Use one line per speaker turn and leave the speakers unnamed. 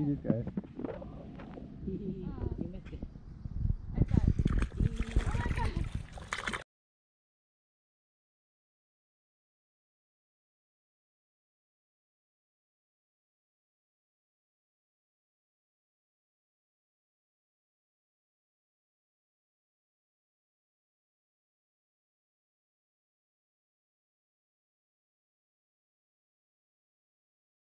See this got.